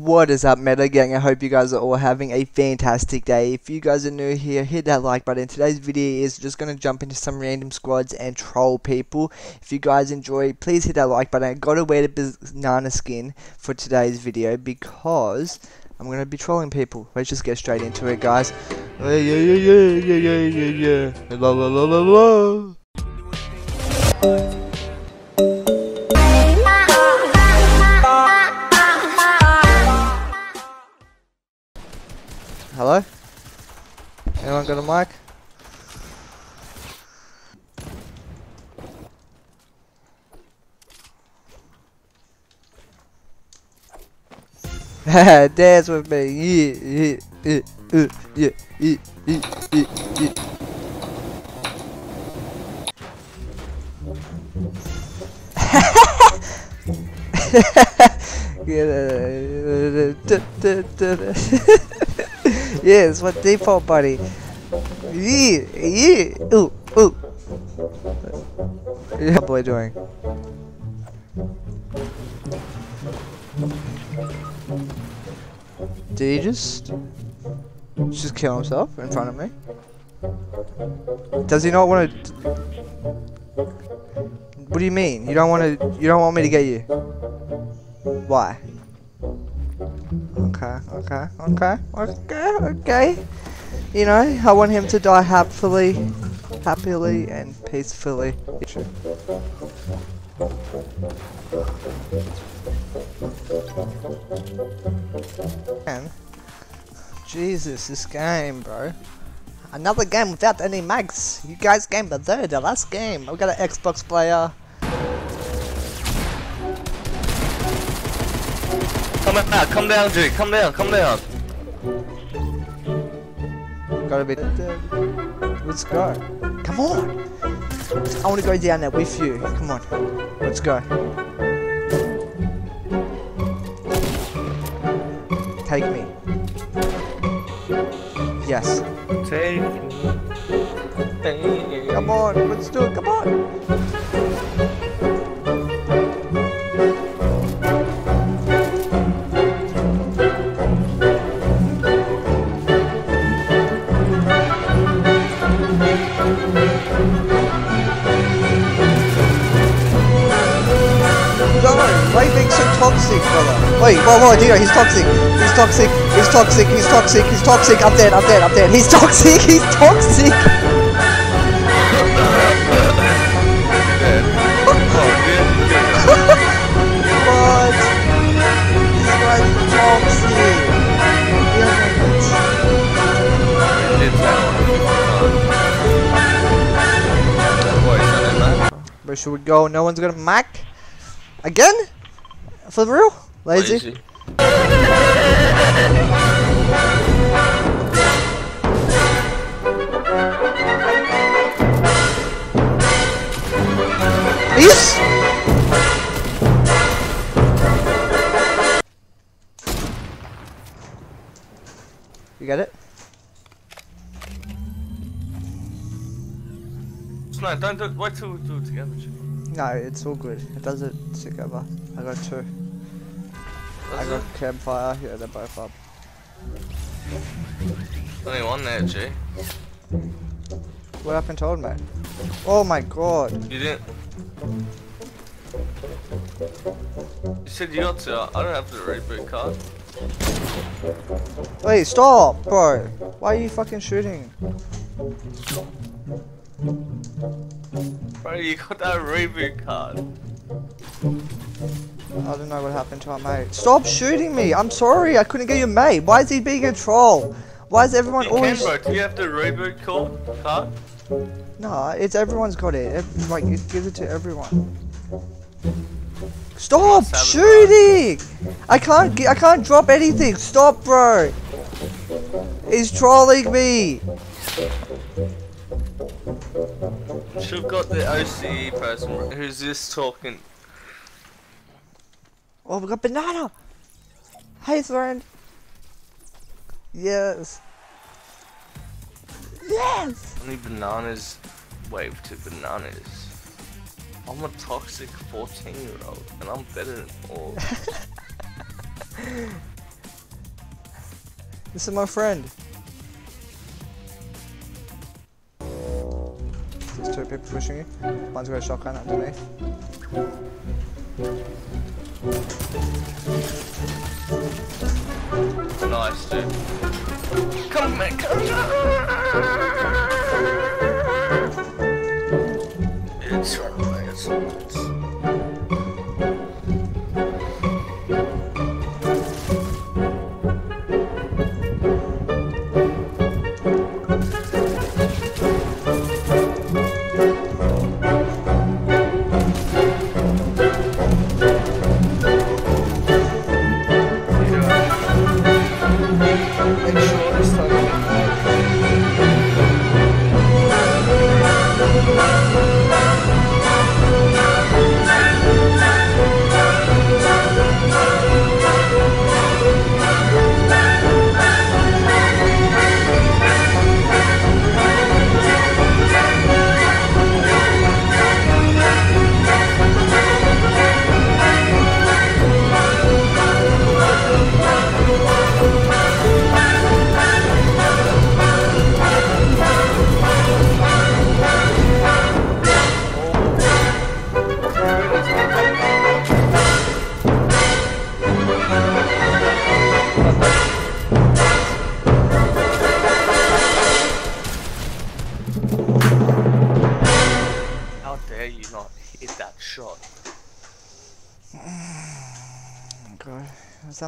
What is up, MedoGang? I hope you guys are all having a fantastic day. If you guys are new here, hit that like button. Today's video is just going to jump into some random squads and troll people. If you guys enjoy, please hit that like button. I got to wear the banana skin for today's video because I'm going to be trolling people. Let's just get straight into it, guys. Yeah, yeah, yeah, yeah, yeah, yeah, yeah. La la la la la. Got a mic? Dance with me. Yeah, yeah, yeah, yeah, yeah, yeah, yeah, yeah. it's my default buddy. Yeah, yeah, ooh, ooh. How boy doing? Did he just just kill himself in front of me? Does he not want to? What do you mean? You don't want to? You don't want me to get you? Why? Okay, okay, okay, okay, okay. You know, I want him to die happily, happily and peacefully. Man, Jesus, this game, bro. Another game without any mags. You guys game the third, the last game. I've got an Xbox player. Come out, come down, Duke, come down, come down. Gotta be. Let's go. Come on! I wanna go down there with you. Come on. Let's go. Take me. Yes. Take me. Come on, let's do it, come on! Whoa, Dino, he's toxic. He's toxic, he's toxic, he's toxic, he's toxic. I'm dead, I'm dead, I'm dead. He's toxic, he's toxic. What? This guy's toxic. Where should we go? No one's gonna mac? Again? For real? Lazy? You get it? No, don't do it. Wait till we do it together. No, it's all good. It does it together. I got two. I got it? campfire. Yeah, they're both up. Only one there, G. What happened to old man? Oh my god. You didn't. You said you got to. I don't have the reboot card. Wait, stop, bro. Why are you fucking shooting? Bro, you got that reboot card. I don't know what happened to our mate. Stop shooting me! I'm sorry, I couldn't get your mate. Why is he being a troll? Why is everyone can, always... bro. Do you have the reboot code card? No, it's everyone's got it. Ev- Like, it gives it to everyone. Stop it, shooting! I can't get, I can't drop anything. Stop, bro. He's trolling me. Should've got the OCE person. Who's this talking? Oh, we got banana. Hey, friend. Yes. Yes. Only bananas. Wave to bananas. I'm a toxic 14 year old and I'm better than all. This is my friend. There's two people pushing you. One's got a shotgun underneath. Nice, dude. Come on, come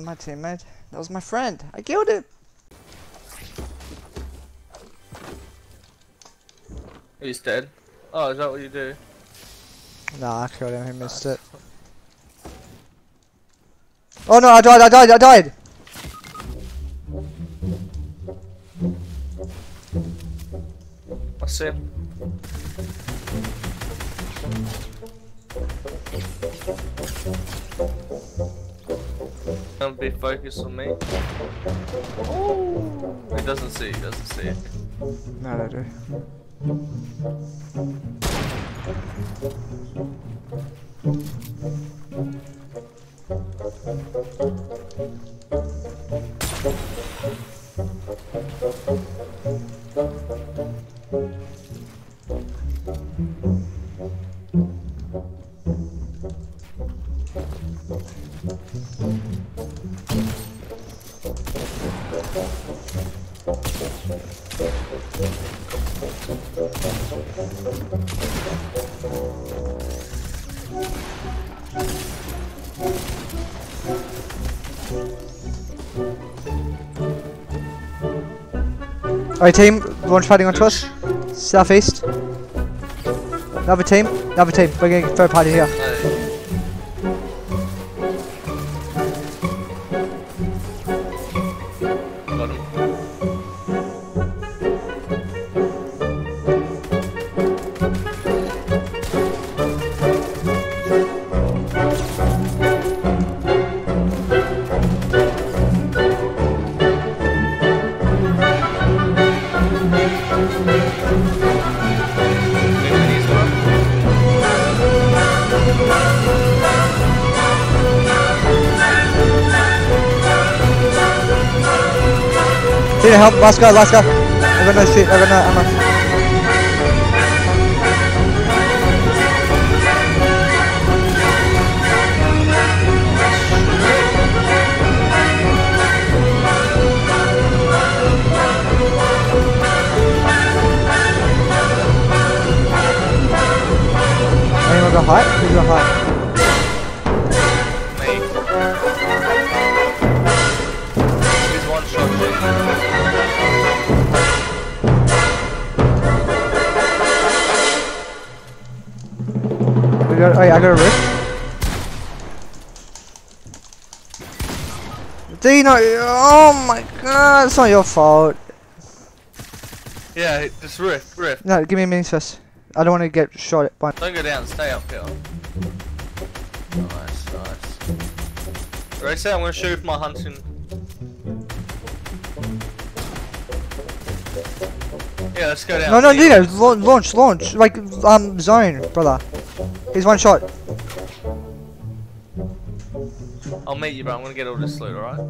that my teammate? That was my friend. I killed him. He's dead. Oh, is that what you do? Nah, I killed him. He missed it. Oh no! I died! I died! I died! I see him. Don't be focused on me. Oh, he doesn't see. He doesn't see it. No, they do. Alright, team. Launch fighting onto us. Southeast. Another team. Another team. We're getting third party here. Need help. Last guy. Last guy. I got no shit. I got no ammo. Anyone got height? Who's got height? Me. He's one shot, got, oh yeah, I got a rift. Dino, oh my god, it's not your fault. Yeah, just rift, rift. No, give me a minis first. I don't want to get shot at by. Don't go down, stay up here. Nice, nice. Right, so I'm gonna shoot my hunting. Yeah, let's go down. No, no, See Dino, what's- la- launch, launch, like um zone, brother. He's one shot. I'll meet you, bro. I'm gonna get all this loot, alright?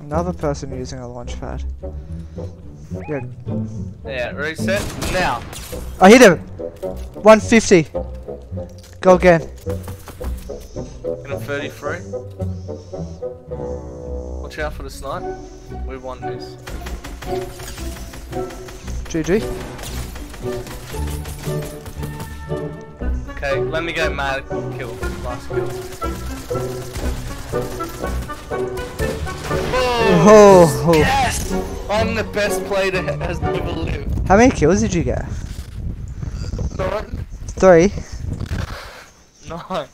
Another person using a launch pad. Yeah. Yeah, reset. Now. I hit him! 150. Go again. In a 33. Watch out for the snipe. We want this. GG. Okay, let me go mad kill. Last kill. Oh, oh. Yes! I'm the best player that has ever lived. How many kills did you get? Nine. Three. Nine.